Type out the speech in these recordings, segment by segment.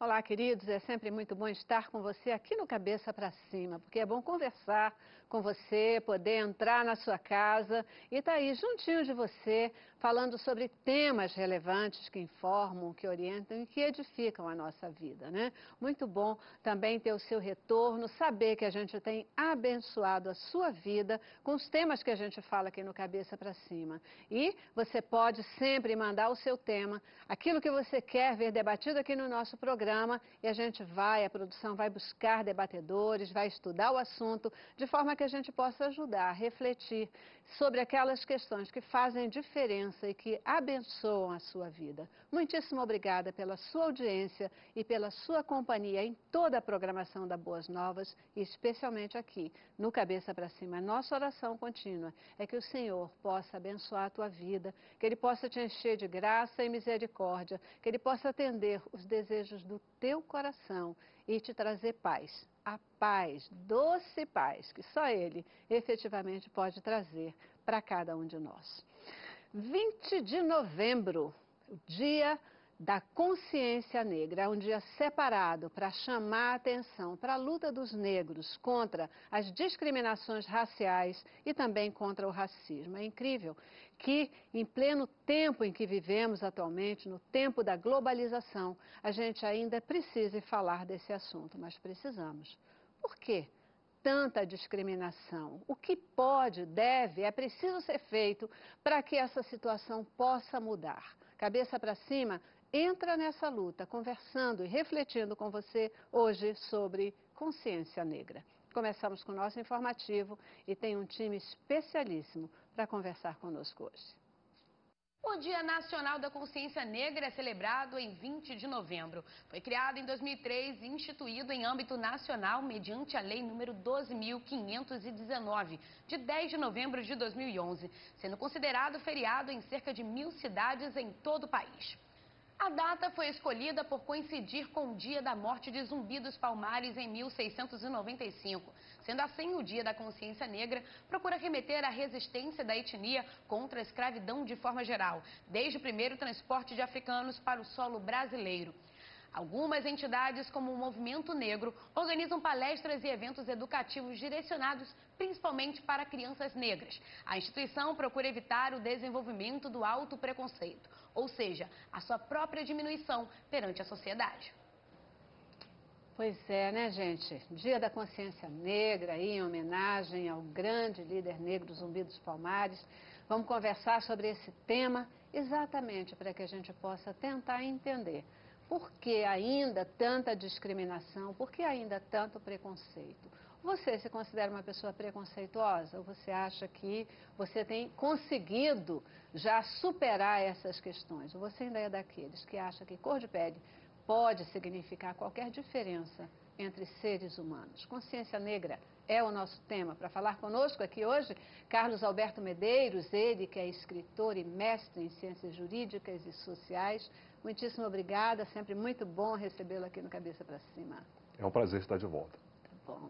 Olá, queridos. É sempre muito bom estar com você aqui no Cabeça para Cima, porque é bom conversar com você, poder entrar na sua casa e estar tá aí juntinho de você, falando sobre temas relevantes que informam, que orientam e que edificam a nossa vida, né? Muito bom também ter o seu retorno, saber que a gente tem abençoado a sua vida com os temas que a gente fala aqui no Cabeça para Cima. E você pode sempre mandar o seu tema, aquilo que você quer ver debatido aqui no nosso programa e a gente vai, a produção vai buscar debatedores, vai estudar o assunto de forma que a gente possa ajudar a refletir sobre aquelas questões que fazem diferença e que abençoam a sua vida. Muitíssimo obrigada pela sua audiência e pela sua companhia em toda a programação da Boas Novas e especialmente aqui no Cabeça para Cima. Nossa oração contínua é que o Senhor possa abençoar a tua vida, que Ele possa te encher de graça e misericórdia, que Ele possa atender os desejos do teu coração e te trazer paz a paz, doce paz, que só Ele efetivamente pode trazer para cada um de nós. 20 de novembro, o dia da consciência negra, é um dia separado para chamar a atenção para a luta dos negros contra as discriminações raciais e também contra o racismo. É incrível que, em pleno tempo em que vivemos atualmente, no tempo da globalização, a gente ainda precise falar desse assunto, mas precisamos. Por quê? tanta discriminação. O que pode, deve, é preciso ser feito para que essa situação possa mudar. Cabeça para cima, entra nessa luta, conversando e refletindo com você hoje sobre consciência negra. Começamos com o nosso informativo e tem um time especialíssimo para conversar conosco hoje. O Dia Nacional da Consciência Negra é celebrado em 20 de novembro. Foi criado em 2003 e instituído em âmbito nacional mediante a Lei número 12.519, de 10 de novembro de 2011, sendo considerado feriado em cerca de mil cidades em todo o país. A data foi escolhida por coincidir com o dia da morte de Zumbi dos Palmares em 1695. Sendo assim, o Dia da Consciência Negra procura remeter à resistência da etnia contra a escravidão de forma geral, desde o primeiro transporte de africanos para o solo brasileiro. Algumas entidades, como o Movimento Negro, organizam palestras e eventos educativos direcionados principalmente para crianças negras. A instituição procura evitar o desenvolvimento do alto preconceito, ou seja, a sua própria diminuição perante a sociedade. Pois é, né, gente? Dia da Consciência Negra, aí, em homenagem ao grande líder negro Zumbi dos Palmares. Vamos conversar sobre esse tema exatamente para que a gente possa tentar entender por que ainda tanta discriminação? Por que ainda tanto preconceito? Você se considera uma pessoa preconceituosa? Ou você acha que você tem conseguido já superar essas questões? Ou você ainda é daqueles que acha que cor de pele pode significar qualquer diferença entre seres humanos? Consciência negra é o nosso tema. Para falar conosco aqui hoje, Carlos Alberto Medeiros, ele que é escritor e mestre em ciências jurídicas e sociais. Muitíssimo obrigada, sempre muito bom recebê-lo aqui no Cabeça para Cima. É um prazer estar de volta. Tá bom.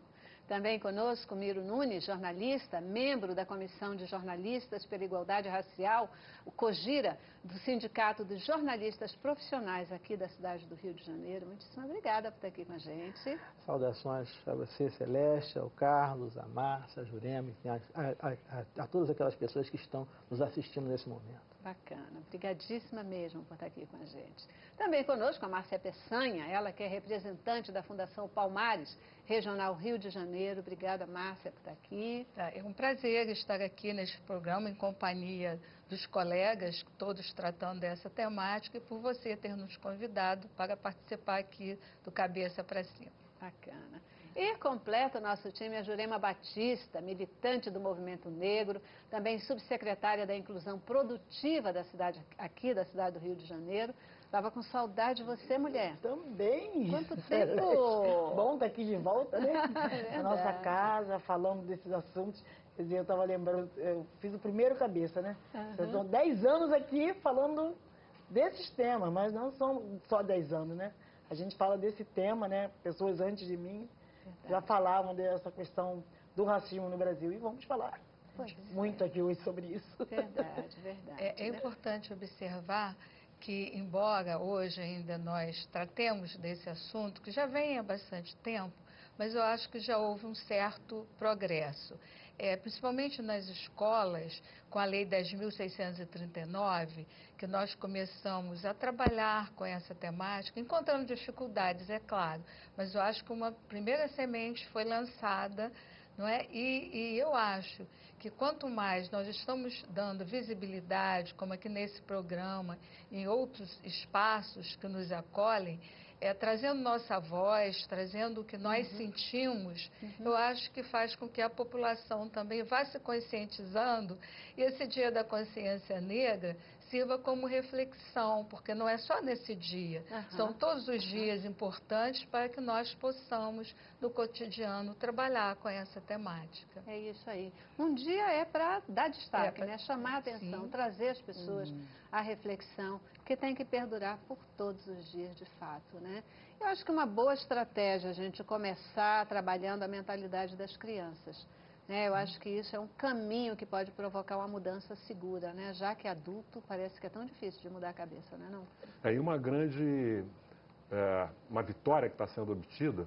Também conosco Miro Nunes, jornalista, membro da Comissão de Jornalistas pela Igualdade Racial, o COGIRA, do Sindicato dos Jornalistas Profissionais aqui da cidade do Rio de Janeiro. Muitíssimo obrigada por estar aqui com a gente. Saudações a você, Celeste, ao Carlos, a Márcia, a Jurema, a, a, a, a todas aquelas pessoas que estão nos assistindo nesse momento. Bacana, obrigadíssima mesmo por estar aqui com a gente. Também conosco a Márcia Peçanha, ela que é representante da Fundação Palmares, Regional Rio de Janeiro. Obrigada, Márcia, por estar aqui. Tá, é um prazer estar aqui neste programa em companhia dos colegas, todos tratando dessa temática, e por você ter nos convidado para participar aqui do Cabeça para Cima. Bacana. E completa o nosso time a Jurema Batista, militante do Movimento Negro, também subsecretária da Inclusão Produtiva da cidade, aqui da cidade do Rio de Janeiro. Estava com saudade de você, mulher. Também. Quanto tempo! Bom estar aqui de volta, né? É Na nossa casa, falando desses assuntos. Quer dizer, eu estava lembrando, eu fiz o primeiro cabeça, né? Uhum. Estou 10 anos aqui falando desses temas, mas não são só 10 anos, né? A gente fala desse tema, né? Pessoas antes de mim. Já falavam dessa questão do racismo no Brasil e vamos falar pois muito é. aqui hoje sobre isso. Verdade, verdade. É, é importante observar que, embora hoje ainda nós tratemos desse assunto, que já vem há bastante tempo, mas eu acho que já houve um certo progresso. É, principalmente nas escolas, com a Lei 10.639, que nós começamos a trabalhar com essa temática, encontrando dificuldades, é claro, mas eu acho que uma primeira semente foi lançada, não é? E, e eu acho que quanto mais nós estamos dando visibilidade, como aqui nesse programa, em outros espaços que nos acolhem, é, trazendo nossa voz, trazendo o que nós uhum. sentimos, uhum. eu acho que faz com que a população também vá se conscientizando e esse Dia da Consciência Negra sirva como reflexão, porque não é só nesse dia, uhum. são todos os dias importantes para que nós possamos, no cotidiano, trabalhar com essa temática. É isso aí. Um dia é para dar destaque, é pra... né? chamar a atenção, Sim. trazer as pessoas uhum. à reflexão, que tem que perdurar por todos os dias, de fato. Né? Eu acho que uma boa estratégia a gente começar trabalhando a mentalidade das crianças. Né? Eu acho que isso é um caminho que pode provocar uma mudança segura, né? já que adulto parece que é tão difícil de mudar a cabeça, né? não? É, e uma grande é, uma vitória que está sendo obtida.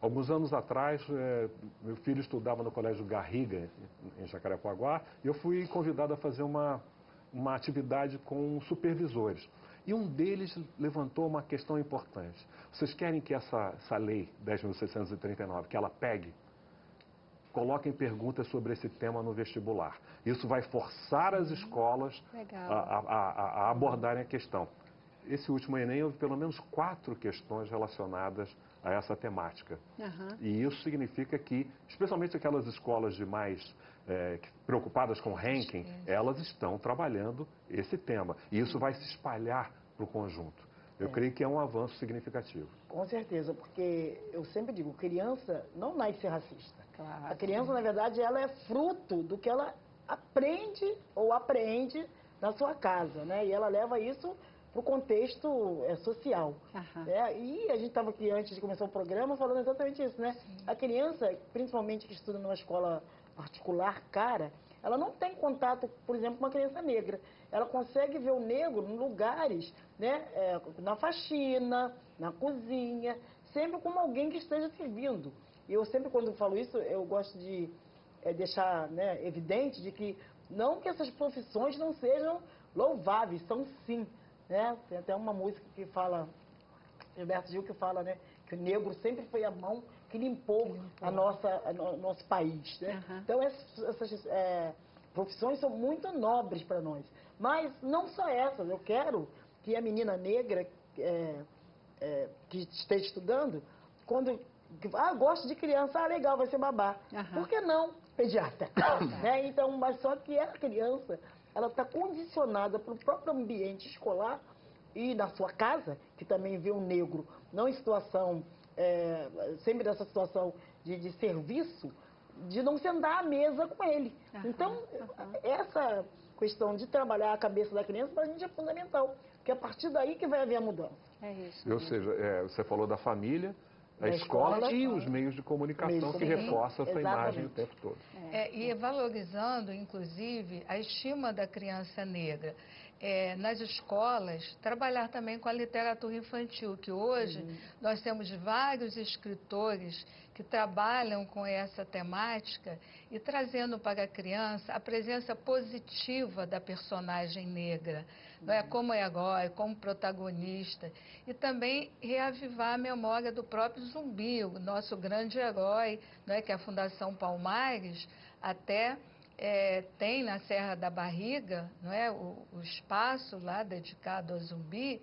Alguns anos atrás, é, meu filho estudava no Colégio Garriga, em Jacarepaguá, e eu fui convidado a fazer uma, uma atividade com supervisores. E um deles levantou uma questão importante. Vocês querem que essa, essa lei 10.639, que ela pegue coloquem perguntas sobre esse tema no vestibular. Isso vai forçar as escolas a, a, a, a, abordarem a questão. Esse último Enem houve pelo menos quatro questões relacionadas a essa temática. Uhum. E isso significa que, especialmente aquelas escolas de mais é, preocupadas com ranking, elas estão trabalhando esse tema. E isso vai se espalhar para o conjunto. Eu é. creio que é um avanço significativo. Com certeza, porque eu sempre digo, criança não nasce racista. Claro. A criança, na verdade, ela é fruto do que ela aprende ou apreende na sua casa, né? E ela leva isso para o contexto é, social. Uhum. É, e a gente estava aqui antes de começar o programa falando exatamente isso, né? Sim. A criança, principalmente que estuda numa escola particular cara, ela não tem contato, por exemplo, com uma criança negra. Ela consegue ver o negro em lugares, né, é, na faxina, na cozinha, sempre como alguém que esteja servindo. E eu sempre, quando falo isso, eu gosto de é, deixar né, evidente de que não que essas profissões não sejam louváveis, são sim. Né? Tem até uma música que fala, Gilberto Gil, que fala né, que o negro sempre foi a mão que limpou, que limpou. a nossa, a no, nosso país. Né? Uhum. Então, essas, essas é, profissões são muito nobres para nós. Mas não só essas, eu quero que a menina negra é, é, que esteja estudando, quando ah, gosto de criança, ah, legal, vai ser babá. Uhum. Por que não pediatra? né? Então, mas só que a criança, ela está condicionada para o próprio ambiente escolar e na sua casa, que também vê um negro, não em situação é, sempre nessa situação de, de, serviço, de não sentar à mesa com ele. Uhum, então, uhum. essa questão de trabalhar a cabeça da criança para a gente é fundamental, porque é a partir daí que vai haver a mudança. É isso. Ou seja, é, você falou da família, a escola, escola, e os meios de comunicação que reforçam essa imagem o tempo todo. É, e valorizando, inclusive, a estima da criança negra é, nas escolas, trabalhar também com a literatura infantil, que hoje uhum. nós temos vários escritores que trabalham com essa temática e trazendo para a criança a presença positiva da personagem negra, uhum. não é como herói, como protagonista, e também reavivar a memória do próprio Zumbi, o nosso grande herói, não é que é a Fundação Palmares até é, tem na Serra da Barriga não é, o, o espaço lá dedicado ao zumbi,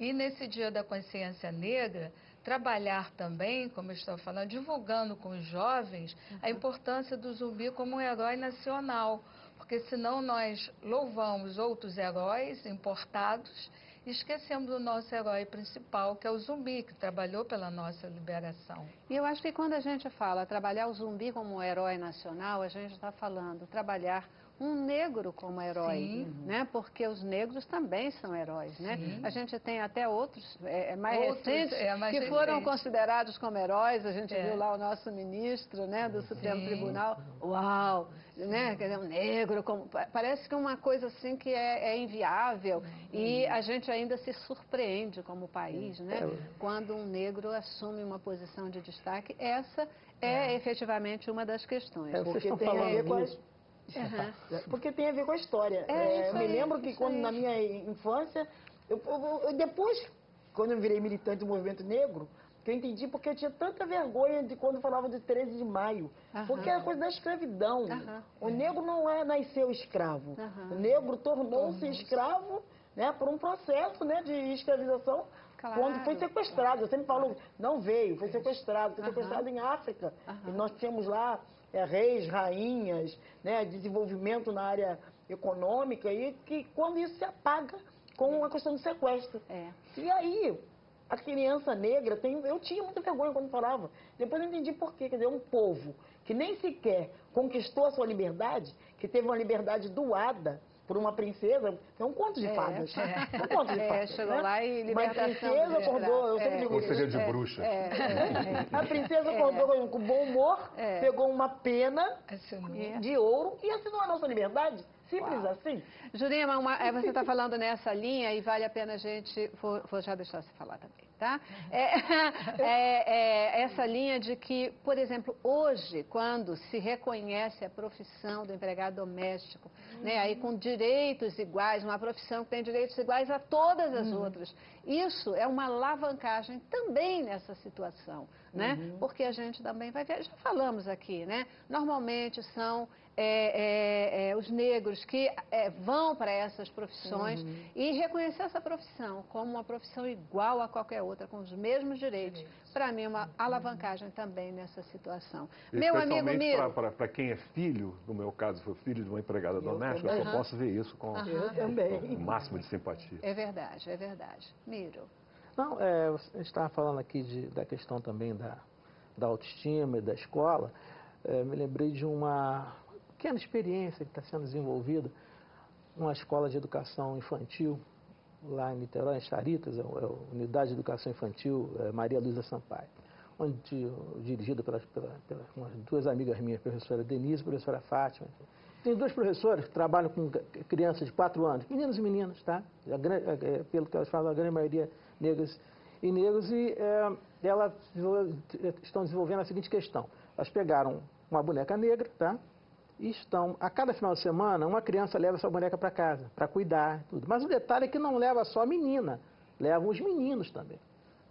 e nesse Dia da Consciência Negra, trabalhar também, como eu estou falando, divulgando com os jovens a importância do zumbi como um herói nacional, porque senão nós louvamos outros heróis importados e esquecemos do nosso herói principal, que é o zumbi, que trabalhou pela nossa liberação. E eu acho que quando a gente fala trabalhar o zumbi como um herói nacional, a gente está falando trabalhar um negro como herói, Sim. né? Porque os negros também são heróis, né? Sim. A gente tem até outros é, é, mais Outros, recentes é, mais que foram recentes. considerados como heróis. A gente É. viu lá o nosso ministro, né, do Supremo Sim. Tribunal. Uau, né? Quer dizer, um negro como pa- parece que é uma coisa assim que é, é inviável e a gente ainda se surpreende como país, né? Quando um negro assume uma posição de destaque. Essa é, efetivamente uma das questões. É, vocês Porque estão tem a falando ver com Aham. porque tem a ver com a história. É, É, eu me aí, lembro que quando aí. na minha infância, eu, eu- eu- depois, quando eu virei militante do movimento negro, que eu entendi porque eu tinha tanta vergonha de quando falava de 13 de maio. Aham. Porque era coisa da escravidão. Aham. O negro não é nasceu escravo. O negro tornou-se escravo né, por um processo né, de escravização Claro. quando foi sequestrado. Eu sempre falo, não veio, foi sequestrado. Foi sequestrado em África. Aham. E nós tínhamos lá é, reis, rainhas, né, desenvolvimento na área econômica, e que quando isso se apaga com a questão do sequestro. É. E aí, a criança negra, tem, eu tinha muita vergonha quando falava. Depois eu entendi por quê. Quer dizer, um povo que nem sequer conquistou a sua liberdade, que teve uma liberdade doada por uma princesa, é um conto de É, fadas. é. Um conto de É, fadas. chegou né? lá e Uma libertação princesa do acordou, eu sempre É. digo Ou isso. seja, de bruxa. É, é, A princesa acordou com bom humor, É. pegou uma pena Assinou. é. de ouro e assinou a nossa liberdade. Simples assim. Jurema, uma- é, você está falando nessa linha e vale a pena a gente. Vou, vou já deixar você falar também, tá? É, é, é, essa linha de que, por exemplo, hoje, quando se reconhece a profissão do empregado doméstico, né, aí com direitos iguais, uma profissão que tem direitos iguais a todas as outras, isso é uma alavancagem também nessa situação, né? Porque a gente também vai ver, já falamos aqui, né? Normalmente são é, é, é, os negros que é, vão para essas profissões e reconhecer essa profissão como uma profissão igual a qualquer outra, com os mesmos direitos, para mim é uma alavancagem também nessa situação. Meu amigo Especialmente Miro, para quem é filho, no meu caso, foi filho de uma empregada doméstica, eu também. só posso ver isso com Eu também. o máximo de simpatia. é verdade, é verdade. Miro, Não, é, a gente estava falando aqui de- da questão também da, da autoestima e da escola. É, me lembrei de uma pequena experiência que está sendo desenvolvida numa escola de educação infantil, lá em Niterói, em Charitas, é, o- é a Unidade de Educação Infantil é, Maria Luísa Sampaio, onde, dirigida pelas, duas amigas minhas, a professora Denise e a professora Fátima. Tem duas professoras que trabalham com crianças de 4 anos, meninos e meninas, tá? A é, é, pelo que elas falam, a grande maioria negras e negros, e é, elas estão desenvolvendo a seguinte questão. Elas pegaram uma boneca negra, tá? E estão, a cada final de semana, uma criança leva essa boneca para casa, para cuidar, tudo. Mas o detalhe é que não leva só a menina, levam os meninos também,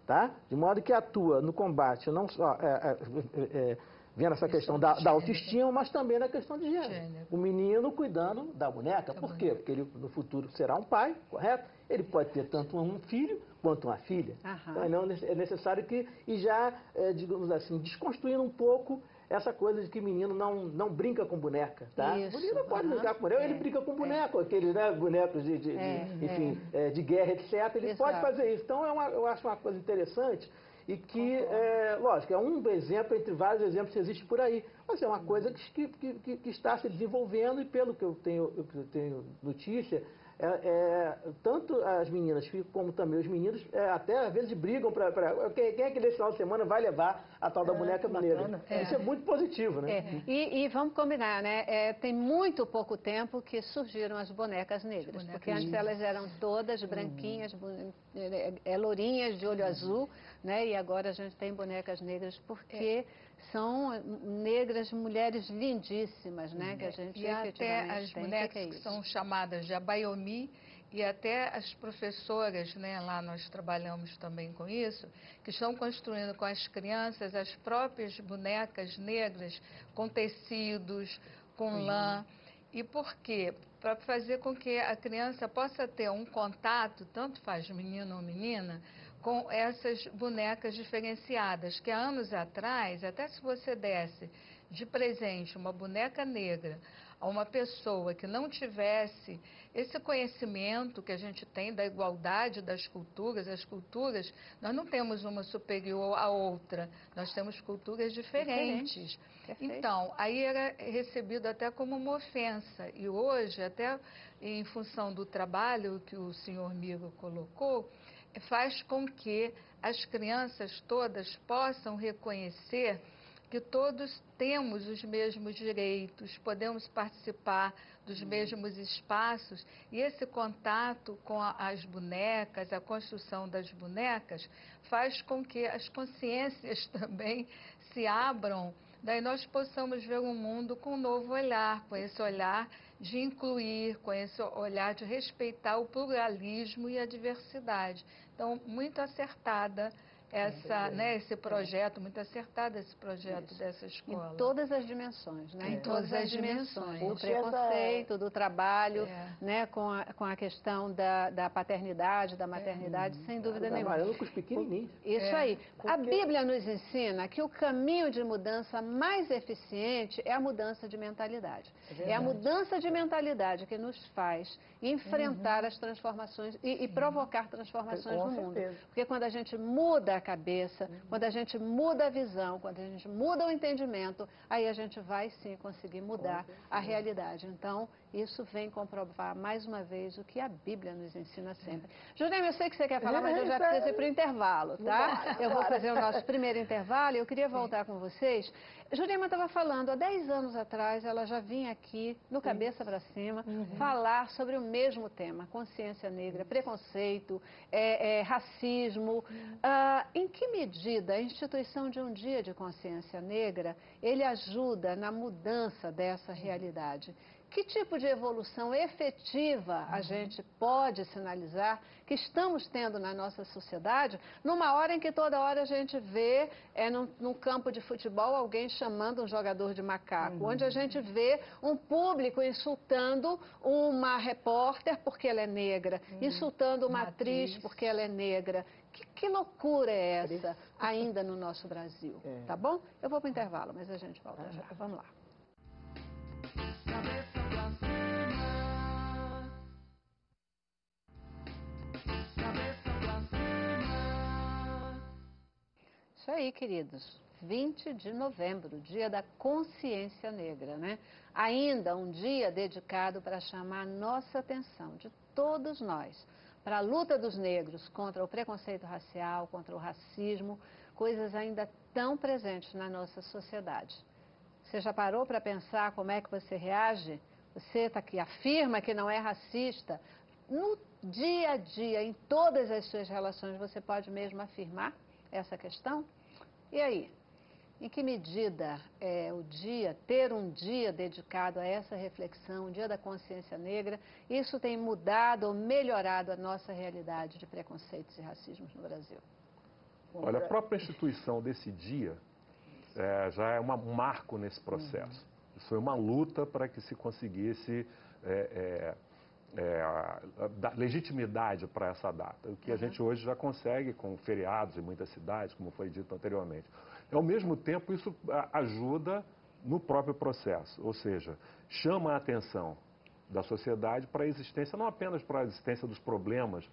tá? De modo que atua no combate, não só é, é, é, é, vendo essa questão da, da autoestima, mas também na questão de gênero. Gênero. O menino cuidando da boneca, por quê? Porque ele no futuro será um pai, correto? Ele pode ter tanto um filho quanto uma filha. Aham. Então, é não- é necessário que, e já, é, digamos assim, desconstruindo um pouco essa coisa de que menino não, não brinca com boneca, tá? Isso, o menino pode aham, brincar com boneca, é, ele brinca com boneco, aqueles né, bonecos de, de- de- É, enfim, é, de guerra, etc. Ele Exato. pode fazer isso. Então, é uma- eu acho uma coisa interessante e que, é, lógico, é um exemplo entre vários exemplos que existem por aí. Mas é uma coisa que, que, que- que está se desenvolvendo e pelo que eu tenho, eu tenho notícia, é, é, tanto as meninas como também os meninos, é, até às vezes brigam para. Quem, quem é que nesse final de semana vai levar a tal da É, boneca negra? bacana. Isso é muito positivo, né? É, e, e vamos combinar, né? É, tem muito pouco tempo que surgiram as bonecas negras, bonecas porque antes elas eram todas branquinhas, bu- é, é, lourinhas de olho azul, né? E agora a gente tem bonecas negras porque são negras mulheres lindíssimas, né? Que a gente E até as tem. Bonecas que, é que são chamadas de abaiomi e até as professoras, né, lá nós trabalhamos também com isso, que estão construindo com as crianças as próprias bonecas negras com tecidos, com lã. E por quê? Para fazer com que a criança possa ter um contato, tanto faz menino ou menina, com essas bonecas diferenciadas, que há anos atrás, até se você desse de presente uma boneca negra a uma pessoa que não tivesse esse conhecimento que a gente tem da igualdade das culturas, as culturas, nós não temos uma superior à outra, nós temos culturas diferentes. Diferente. Então, aí era recebido até como uma ofensa. E hoje, até em função do trabalho que o senhor Miro colocou, faz com que as crianças todas possam reconhecer que todos temos os mesmos direitos, podemos participar dos Uhum. mesmos espaços e esse contato com a- as bonecas, a construção das bonecas, faz com que as consciências também se abram, daí nós possamos ver o mundo com um novo olhar, com esse olhar de incluir, com esse olhar de respeitar o pluralismo e a diversidade. Então, muito acertada essa, né, esse projeto, muito acertado esse projeto dessa escola. Em todas as dimensões, né? É. Em todas as dimensões. Do preconceito, do trabalho, É. né? Com a, com a questão da, da paternidade, da maternidade, sem dúvida nenhuma. Trabalhando com os pequenininhos. Isso É, aí. A porque- Bíblia nos ensina que o caminho de mudança mais eficiente é a mudança de mentalidade. É É, a mudança de mentalidade que nos faz enfrentar as transformações e, e provocar transformações Com no mundo. certeza. Porque quando a gente muda a cabeça, quando a gente muda a visão, quando a gente muda o entendimento, aí a gente vai sim conseguir mudar a realidade. Então, isso vem comprovar mais uma vez o que a Bíblia nos ensina sempre. Jurema, eu sei que você quer falar, mas eu já preciso ir para o intervalo, tá? Eu vou fazer o nosso primeiro intervalo e eu queria voltar com vocês. Jurema estava falando, há 10 anos atrás, ela já vinha aqui, no Cabeça para Cima, falar sobre o mesmo tema, consciência negra, preconceito, é, é, racismo. Ah, em que medida a instituição de um dia de consciência negra, ele ajuda na mudança dessa realidade? Que tipo de evolução efetiva a gente pode sinalizar que estamos tendo na nossa sociedade numa hora em que toda hora a gente vê é, num, num campo de futebol alguém chamando um jogador de macaco, onde a gente vê um público insultando uma repórter porque ela é negra, insultando uma, Uma atriz, atriz. porque ela é negra. Que, que loucura é essa ainda no nosso Brasil? É. Tá bom? Eu vou para o intervalo, mas a gente volta já. Vamos lá. Isso aí, queridos. 20 de novembro, dia da consciência negra, né? Ainda um dia dedicado para chamar a nossa atenção, de todos nós, para a luta dos negros contra o preconceito racial, contra o racismo, coisas ainda tão presentes na nossa sociedade. Você já parou para pensar como é que você reage? Você tá que afirma que não é racista. No dia a dia, em todas as suas relações, você pode mesmo afirmar essa questão? E aí? Em que medida é o dia, ter um dia dedicado a essa reflexão, o dia da consciência negra, isso tem mudado ou melhorado a nossa realidade de preconceitos e racismos no Brasil? Olha, a própria instituição desse dia é, já é uma- um marco nesse processo. Isso foi uma luta para que se conseguisse é, é, a- a- dar legitimidade para essa data, o que a gente hoje já consegue com feriados em muitas cidades, como foi dito anteriormente. Ao mesmo tempo, isso ajuda no próprio processo, ou seja, chama a atenção da sociedade para a existência, não apenas para a existência dos problemas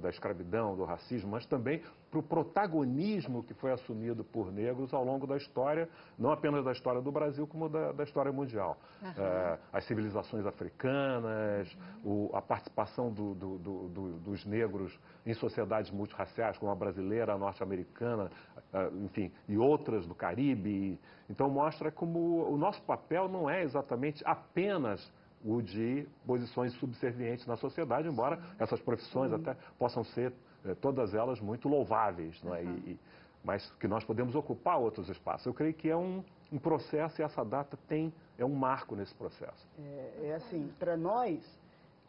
da escravidão, do racismo, mas também para o protagonismo que foi assumido por negros ao longo da história, não apenas da história do Brasil, como da, da história mundial. Eh, as civilizações africanas, o- a participação do- do- do- do- dos negros em sociedades multirraciais, como a brasileira, a norte-americana, eh, enfim, e outras do Caribe. Então mostra como o nosso papel não é exatamente apenas o de posições subservientes na sociedade, embora essas profissões até possam ser, eh, todas elas, muito louváveis, não é? E- e- mas que nós podemos ocupar outros espaços. Eu creio que é um, um processo e essa data tem, é um marco nesse processo. É, é assim, para nós,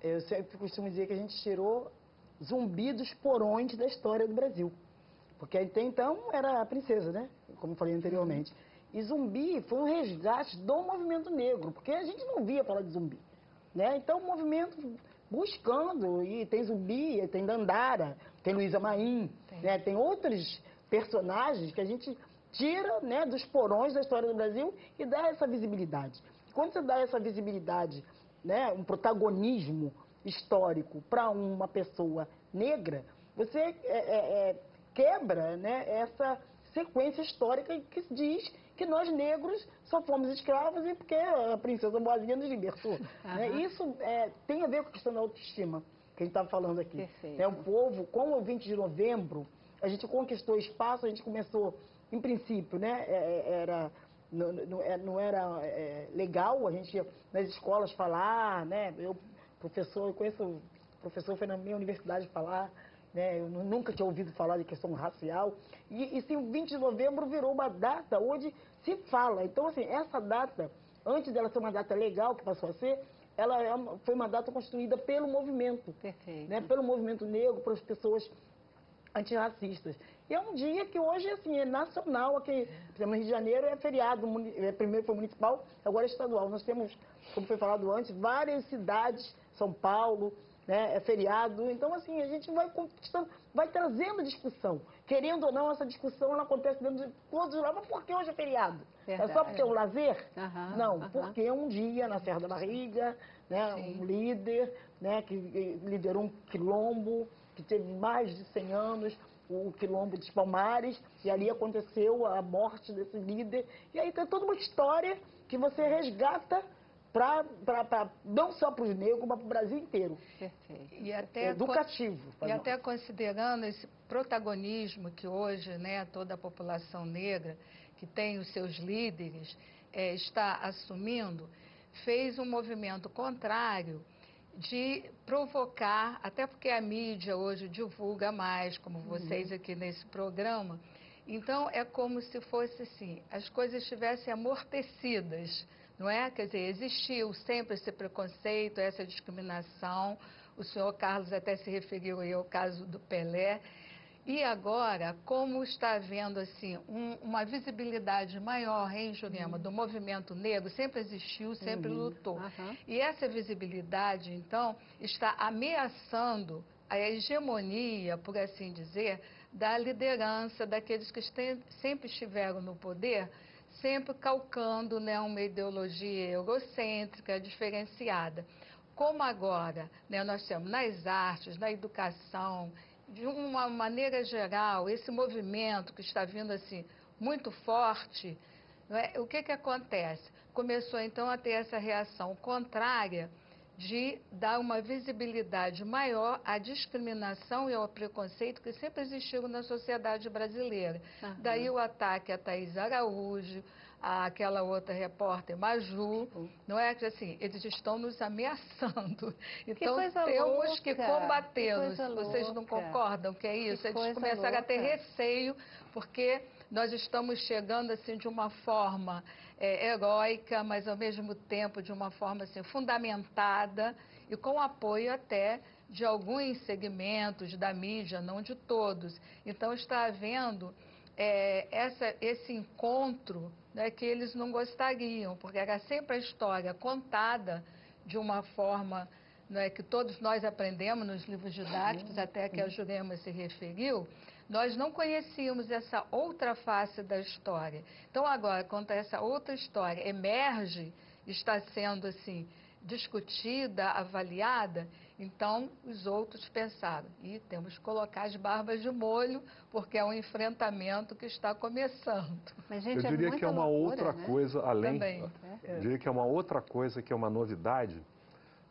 eu sempre costumo dizer que a gente tirou zumbi dos porões da história do Brasil. Porque até então era a princesa, né? Como falei anteriormente. E zumbi foi um resgate do movimento negro, porque a gente não via falar de zumbi. Né? Então o movimento buscando, e tem zumbi, tem Dandara, tem Luísa Maim, né? tem outros personagens que a gente tira né, dos porões da história do Brasil e dá essa visibilidade. quando você dá essa visibilidade, né, um protagonismo histórico para uma pessoa negra, você é, é, é, quebra né, essa sequência histórica que diz que nós negros só fomos escravos e porque a princesa Boazinha nos libertou. Uhum. Isso é, tem a ver com a questão da autoestima que a gente estava falando aqui. Perfeito. É, o povo, com o 20 de novembro, a gente conquistou espaço, a gente começou, em princípio, né, é, é, era, não, não era é, legal a gente nas escolas falar, né, eu, professor, eu conheço o professor foi na minha universidade falar, né, eu nunca tinha ouvido falar de questão racial, e, e sim, o 20 de novembro virou uma data onde se fala. Então, assim, essa data, antes dela ser uma data legal, que passou a ser, ela é foi uma data construída pelo movimento. Perfeito. Né, pelo movimento negro, pelas pessoas antirracistas. E é um dia que hoje assim, é nacional, aqui, por exemplo, no Rio de Janeiro é feriado, é, primeiro foi municipal, agora é estadual. Nós temos, como foi falado antes, várias cidades, São Paulo, né, é feriado. Então, assim, a gente vai conquistando, vai trazendo discussão. Querendo ou não, essa discussão ela acontece dentro de todos os lados. Mas por que hoje é feriado? Verdade. É só porque é um lazer? Uhum, não, uhum. porque é um dia na Serra da Barriga, né, um líder né, que liderou um quilombo, que teve mais de 100 anos, o quilombo dos Palmares, e ali aconteceu a morte desse líder. E aí tem toda uma história que você resgata para não só para os negros, mas para o Brasil inteiro. Perfeito. E até educativo. E nós. até considerando esse protagonismo que hoje né, toda a população negra, que tem os seus líderes, é, está assumindo, fez um movimento contrário de provocar, até porque a mídia hoje divulga mais, como uhum. vocês aqui nesse programa, então é como se fosse assim, as coisas estivessem amortecidas, não é? Quer dizer, existiu sempre esse preconceito, essa discriminação, o senhor Carlos até se referiu aí ao caso do Pelé, e agora, como está havendo assim, um, uma visibilidade maior, hein, Jurema, uhum. do movimento negro, sempre existiu, sempre uhum. lutou. Uhum. E essa visibilidade, então, está ameaçando a hegemonia, por assim dizer, da liderança daqueles que sempre estiveram no poder, sempre calcando né, uma ideologia eurocêntrica, diferenciada. Como agora né, nós temos nas artes, na educação, de uma maneira geral, esse movimento que está vindo assim muito forte, é? o que, que acontece? Começou então a ter essa reação contrária de dar uma visibilidade maior à discriminação e ao preconceito que sempre existiram na sociedade brasileira. Uhum. Daí o ataque a Thais Araújo, aquela outra repórter, Maju, não é que assim, eles estão nos ameaçando. Então temos louca, que combatê-los. Vocês não concordam que é isso? Que eles começaram louca. a ter receio, porque nós estamos chegando assim de uma forma é, heróica, mas ao mesmo tempo de uma forma assim, fundamentada e com apoio até de alguns segmentos da mídia, não de todos. Então está havendo é, essa, esse encontro né, que eles não gostariam, porque era sempre a história contada de uma forma né, que todos nós aprendemos nos livros didáticos, até que a Jurema se referiu, nós não conhecíamos essa outra face da história. Então, agora, quando essa outra história emerge, está sendo assim discutida, avaliada, então os outros pensaram, e temos que colocar as barbas de molho, porque é um enfrentamento que está começando. Mas, gente, Eu é diria é que é uma loucura, outra né? coisa, além. Também. Eu diria que é uma outra coisa que é uma novidade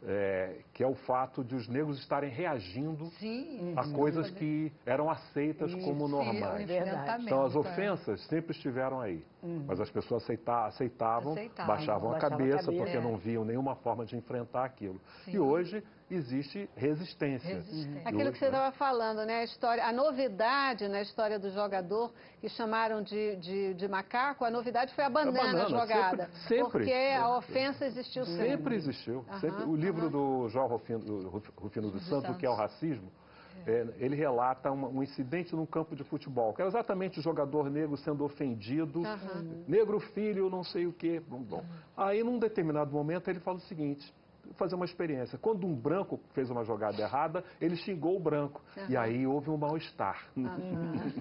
é, que é o fato de os negros estarem reagindo sim, a coisas que eram aceitas como normais. É então as ofensas sempre estiveram aí, uhum. mas as pessoas aceita, aceitavam, aceitavam, baixavam, a, cabeça, a cabeça porque é. não viam nenhuma forma de enfrentar aquilo. Sim. E hoje existe resistência. resistência. Aquilo que você estava falando, né? A, história, a novidade na história do jogador, que chamaram de, de, de macaco, a novidade foi a banana, a banana jogada. Sempre, sempre, Porque a ofensa existiu sempre. Sempre existiu. Uhum, sempre. O livro uhum. do João Rufino, do, Rufino do Santo, que é o racismo, é, ele relata um, um, incidente num campo de futebol, que era exatamente o jogador negro sendo ofendido, uhum. negro filho, não sei o quê. Bom, bom. Aí, num determinado momento, ele fala o seguinte, fazer uma experiência. Quando um branco fez uma jogada errada, ele xingou o branco. Uhum. E aí houve um mal-estar. Uhum.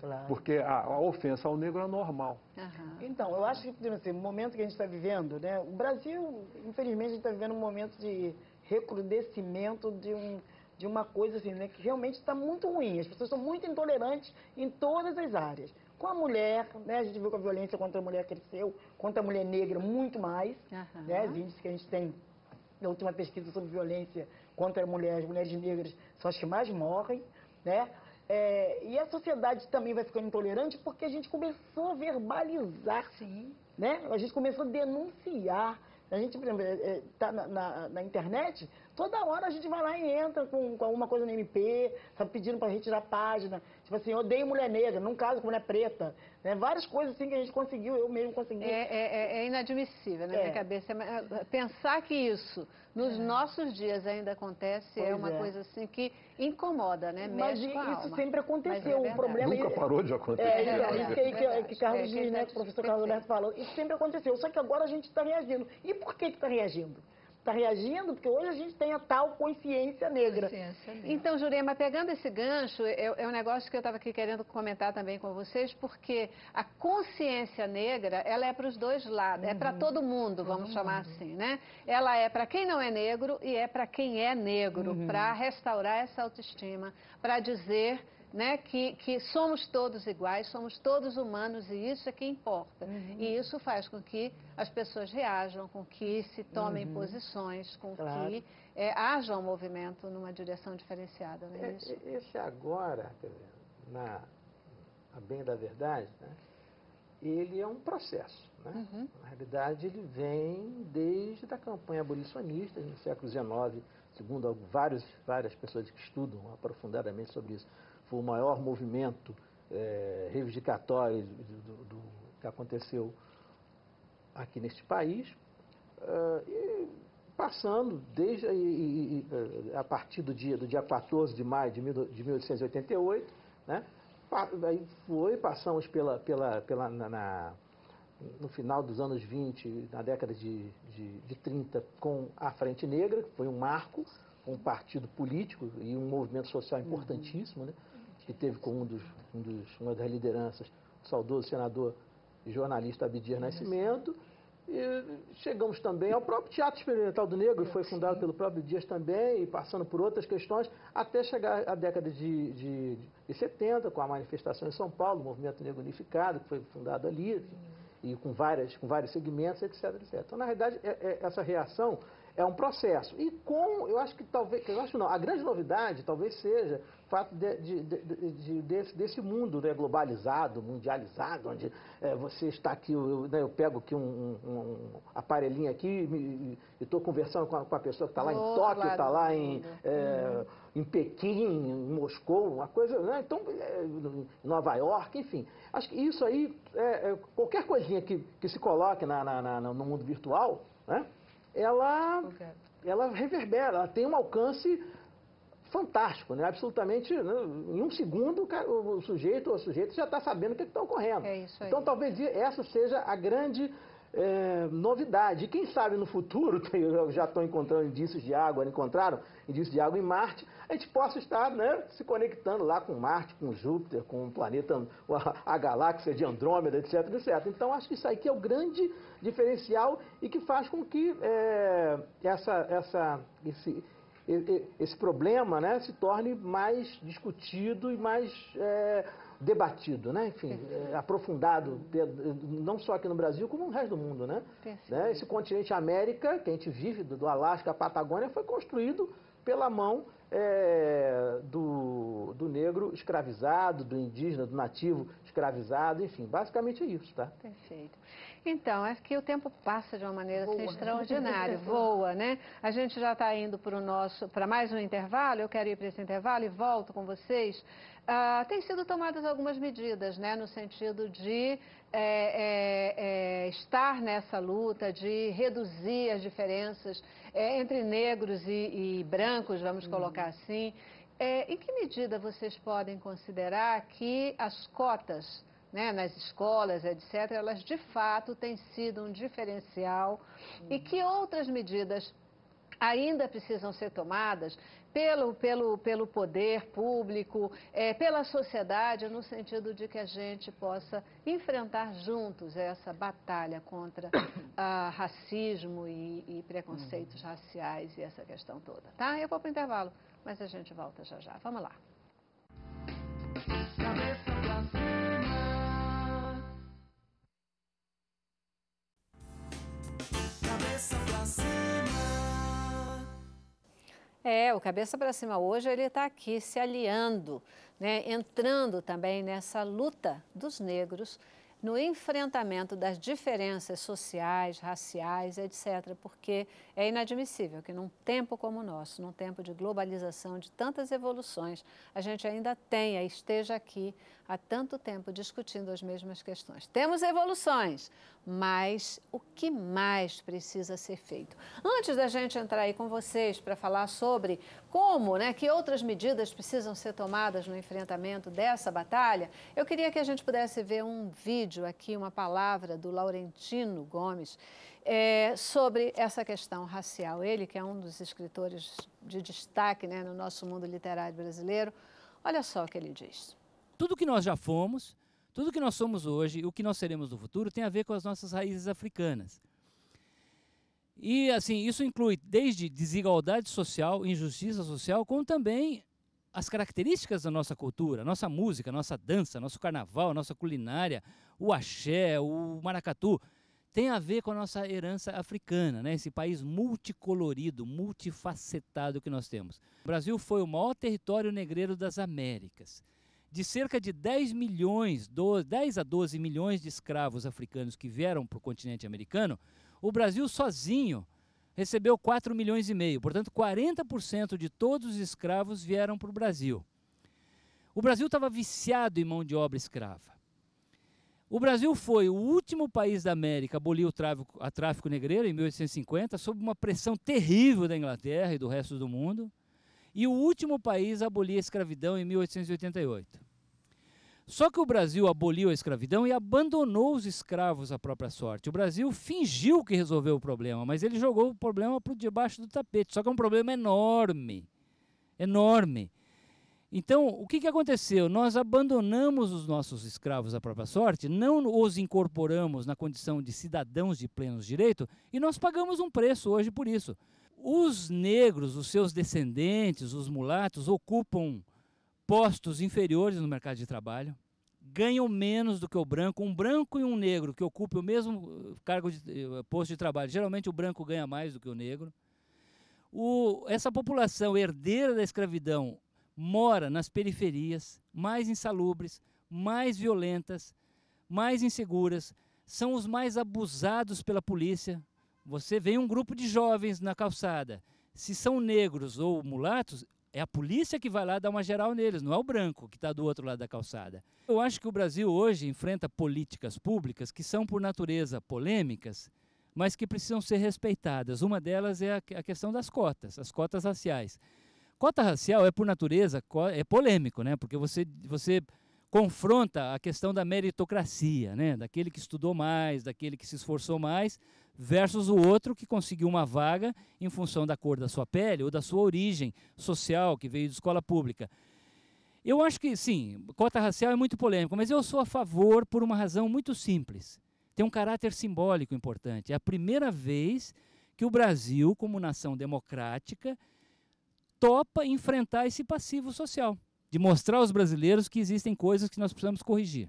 Claro. Porque a, a ofensa ao negro é normal. Aham. Então, eu acho que assim, o momento que a gente está vivendo, né? O Brasil, infelizmente, a gente está vivendo um momento de recrudescimento de, um, de uma coisa assim, né? Que realmente está muito ruim. As pessoas são muito intolerantes em todas as áreas. Com a mulher, né? A gente viu que a violência contra a mulher cresceu, contra a mulher negra muito mais, Aham. né? Os índices que a gente tem na última pesquisa sobre violência contra a mulher, as mulheres negras são as que mais morrem, né? É, e a sociedade também vai ficando intolerante porque a gente começou a verbalizar, Sim. né? A gente começou a denunciar. A gente, por exemplo, é, é, tá na, na- na internet, toda hora a gente vai lá e entra com, com alguma coisa no MP, sabe, pedindo para retirar a página. Tipo assim, odeio mulher negra, não caso com mulher preta. Né? Várias coisas assim que a gente conseguiu, eu mesmo consegui. É, é- é inadmissível na É. minha cabeça. É, Pensar que isso nos nossos dias ainda acontece é Pois uma é. coisa assim que incomoda, né? Mas Mexe com a isso alma. sempre Mas aconteceu. é o problema Nunca parou de acontecer. É, É, é, isso que, é que, que Carlos É, que né? tá Que o professor Carlos. Alberto falou. Isso sempre aconteceu. Só que agora a gente está reagindo. E por que está reagindo? Está reagindo porque hoje a gente tem a tal consciência negra. Ciência negra. Então, Jurema, pegando esse gancho, é, é um negócio que eu estava aqui querendo comentar também com vocês, porque a consciência negra, ela é para os dois lados, é para todo mundo, vamos chamar assim, né? Ela é para quem não é negro e é para quem é negro, para restaurar essa autoestima, para dizer né, que, que somos todos iguais, somos todos humanos e isso é que importa. E isso faz com que as pessoas reajam, com que se tomem posições, com Claro. que é, haja um movimento numa direção diferenciada, não é É, isso? Esse agora, quer dizer, na, a bem da verdade, né, ele é um processo. Né? Uhum. Na realidade, ele vem desde a campanha abolicionista, no século XIX, segundo vários, várias pessoas que estudam aprofundadamente sobre isso. Foi o maior movimento eh, reivindicatório do, do- do- que aconteceu aqui neste país. Ah, e passando desde e- e- eh, a partir do dia do dia 14 de maio de, mil, de 1888, né? Aí foi, passamos pela, pela, pela na, na- no final dos anos 20, na década de, de, de 30, com a Frente Negra, que foi um marco, um partido político e um movimento social importantíssimo, né? Que teve como um dos, um dos, uma das lideranças o saudoso senador e jornalista Abdias Nascimento. E chegamos também ao próprio Teatro Experimental do Negro, que foi fundado pelo próprio Dias também, e passando por outras questões, até chegar à década de, de, de 70, com a manifestação em São Paulo, o Movimento Negro Unificado, que foi fundado ali, e com, várias, com vários segmentos, etc, etc. Então, na realidade, é- é- essa reação é um processo. E com, eu acho que talvez, eu acho não, a grande novidade talvez seja o fato de, de- de- de- de- desse, desse mundo né, globalizado, mundializado, onde eh, você está aqui, eu, né, eu pego aqui um, um- aparelhinho aqui e estou conversando com a, com a pessoa que está lá em Tóquio, está lá em, eh, em Pequim, em Moscou, uma coisa, né? Então, eh, em Nova York, enfim. Acho que isso aí, é, é, qualquer coisinha que, que se coloque na- na- na- no mundo virtual, né? Ela, Qualquer. ela reverbera, ela tem um alcance fantástico, né? Absolutamente, né? em um segundo o, cara- o sujeito ou a sujeita já está sabendo o que está ocorrendo. É. Então talvez essa seja a grande eh, novidade. E quem sabe no futuro, já estão encontrando indícios de água, encontraram indícios de água em Marte, a gente possa estar né, se conectando lá com Marte, com Júpiter, com o planeta, a, a galáxia de Andrômeda, etc, etc. Então acho que isso aí que é o grande diferencial e que faz com que eh, essa, essa, esse, esse problema né, se torne mais discutido e mais eh, debatido, né? enfim, eh, aprofundado, de- não só aqui no Brasil, como no resto do mundo. Né? Perfeito. Né? Esse continente América, que a gente vive, do, do Alasca à Patagônia, foi construído pela mão eh, do, do negro escravizado, do indígena, do nativo escravizado, enfim, basicamente é isso, tá? Perfeito. Então, é que o tempo passa de uma maneira assim, Voa. extraordinária, voa, né? A gente já está indo para o nosso, para mais um intervalo, eu quero ir para esse intervalo e volto com vocês. Ah, tem sido tomadas algumas medidas, né, no sentido de é, é, é, estar nessa luta, de reduzir as diferenças é, entre negros e, e brancos, vamos colocar assim. É, em que medida vocês podem considerar que as cotas né, nas escolas, etc., elas de fato têm sido um diferencial e que outras medidas ainda precisam ser tomadas pelo, pelo, pelo poder público, é, pela sociedade, no sentido de que a gente possa enfrentar juntos essa batalha contra ah, racismo e, e preconceitos uhum. raciais e essa questão toda. Tá? Eu vou para o intervalo, mas a gente volta já já. Vamos lá. Cabeça É, o Cabeça para Cima hoje ele está aqui se aliando, né, entrando também nessa luta dos negros no enfrentamento das diferenças sociais, raciais, etc., porque é inadmissível que num tempo como o nosso, num tempo de globalização, de tantas evoluções, a gente ainda tenha, esteja aqui há tanto tempo discutindo as mesmas questões. Temos evoluções, mas o que mais precisa ser feito? Antes da gente entrar aí com vocês para falar sobre como, né, que outras medidas precisam ser tomadas no enfrentamento dessa batalha, eu queria que a gente pudesse ver um vídeo aqui, uma palavra do Laurentino Gomes, é, sobre essa questão racial. Ele, que é um dos escritores de destaque né, no nosso mundo literário brasileiro, olha só o que ele diz. Tudo que nós já fomos tudo que nós somos hoje, o que nós seremos no futuro, tem a ver com as nossas raízes africanas. E assim, isso inclui desde desigualdade social, injustiça social, como também as características da nossa cultura, nossa música, nossa dança, nosso carnaval, nossa culinária, o axé, o maracatu, tem a ver com a nossa herança africana, né? esse país multicolorido, multifacetado que nós temos. O Brasil foi o maior território negreiro das Américas de cerca de 10 milhões, 10 a 12 milhões de escravos africanos que vieram para o continente americano, o Brasil sozinho recebeu 4 milhões e meio. Portanto, 40% de todos os escravos vieram para o Brasil. O Brasil estava viciado em mão de obra escrava. O Brasil foi o último país da América a abolir o tráfico, a tráfico negreiro em 1850, sob uma pressão terrível da Inglaterra e do resto do mundo e o último país a abolir a escravidão em 1888. Só que o Brasil aboliu a escravidão e abandonou os escravos à própria sorte. O Brasil fingiu que resolveu o problema, mas ele jogou o problema por debaixo do tapete. Só que é um problema enorme. Enorme. Então, o que, que aconteceu? Nós abandonamos os nossos escravos à própria sorte, não os incorporamos na condição de cidadãos de plenos direitos e nós pagamos um preço hoje por isso. Os negros, os seus descendentes, os mulatos, ocupam postos inferiores no mercado de trabalho, ganham menos do que o branco. Um branco e um negro que ocupem o mesmo eh, cargo de eh, posto de trabalho, geralmente o branco ganha mais do que o negro. O, essa população herdeira da escravidão mora nas periferias, mais insalubres, mais violentas, mais inseguras, são os mais abusados pela polícia, você vê um grupo de jovens na calçada. Se são negros ou mulatos, é a polícia que vai lá dar uma geral neles, não é o branco que está do outro lado da calçada. Eu acho que o Brasil hoje enfrenta políticas públicas que são, por natureza, polêmicas, mas que precisam ser respeitadas. Uma delas é a questão das cotas, as cotas raciais. Cota racial é, por natureza, é polêmico, né? porque você, você confronta a questão da meritocracia, né? daquele que estudou mais, daquele que se esforçou mais, versus o outro que conseguiu uma vaga em função da cor da sua pele ou da sua origem social, que veio de escola pública. Eu acho que, sim, cota racial é muito polêmico, mas eu sou a favor por uma razão muito simples. Tem um caráter simbólico importante. É a primeira vez que o Brasil, como nação democrática, topa enfrentar esse passivo social, de mostrar aos brasileiros que existem coisas que nós precisamos corrigir.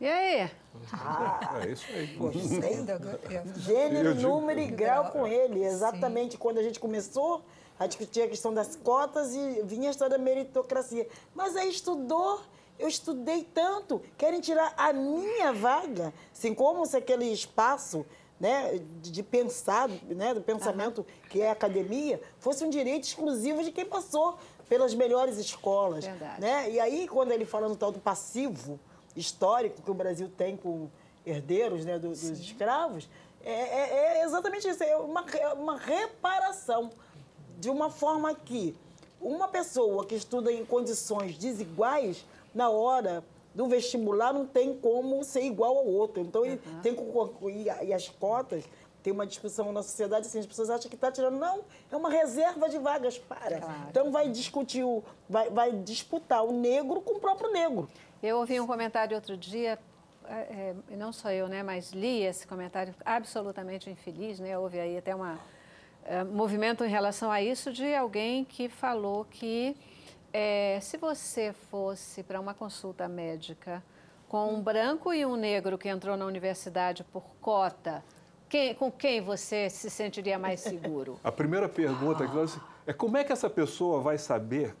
E aí? Ah, é isso aí. Gostei. Gênero, número e grau com ele. Exatamente Sim. quando a gente começou a discutir a questão das cotas e vinha a história da meritocracia. Mas aí estudou, eu estudei tanto, querem tirar a minha vaga, assim como se aquele espaço né, de, de pensar, né, do pensamento uhum. que é a academia, fosse um direito exclusivo de quem passou pelas melhores escolas. Verdade. Né? E aí, quando ele fala no tal do passivo, histórico que o Brasil tem com herdeiros né, dos, dos escravos, é, é, é, exatamente isso, é uma, é uma reparação de uma forma que uma pessoa que estuda em condições desiguais, na hora do vestibular não tem como ser igual ao outro. Então, uhum. tem, e as cotas tem uma discussão na sociedade, assim, as pessoas acham que está tirando. Não, é uma reserva de vagas para. Claro. Então vai discutir, o, vai, vai disputar o negro com o próprio negro. Eu ouvi um comentário outro dia, é, é, não só eu, né, mas li esse comentário absolutamente infeliz, né? Houve aí até um é, movimento em relação a isso de alguém que falou que é, se você fosse para uma consulta médica com um branco e um negro que entrou na universidade por cota, quem, com quem você se sentiria mais seguro? A primeira pergunta ah. é como é que essa pessoa vai saber